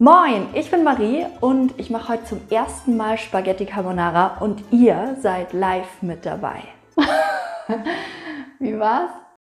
Moin, ich bin Marie und ich mache heute zum ersten Mal Spaghetti Carbonara und ihr seid live mit dabei. Wie war's?